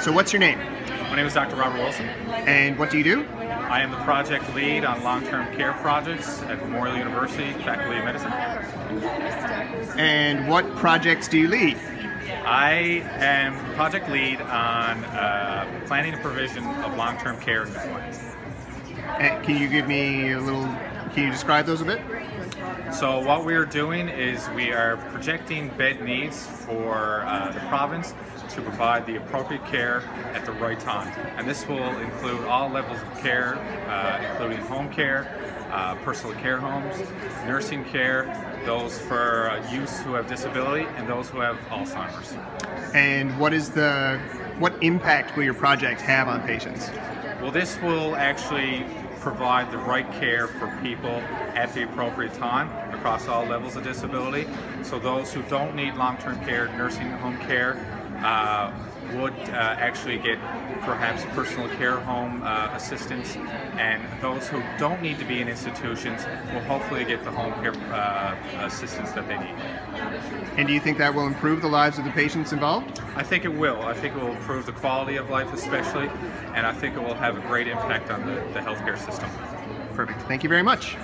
So what's your name? My name is Dr. Robert Wilson. And what do you do? I am the project lead on long-term care projects at Memorial University Faculty of Medicine. And what projects do you lead? I am project lead on uh, planning and provision of long-term care in. And can you give me a little, can you describe those a bit? So what we are doing is we are projecting bed needs for uh, the province to provide the appropriate care at the right time. And this will include all levels of care, uh, including home care, uh, personal care homes, nursing care, those for uh, youth who have disability, and those who have Alzheimer's. And what is the, what impact will your project have on patients? Well, this will actually provide the right care for people at the appropriate time across all levels of disability. So those who don't need long-term care, nursing home care, uh, would uh, actually get perhaps personal care home uh, assistance, and those who don't need to be in institutions will hopefully get the home care uh, assistance that they need. And do you think that will improve the lives of the patients involved? I think it will. I think it will improve the quality of life especially, and I think it will have a great impact on the, the healthcare system. Perfect. Thank you very much.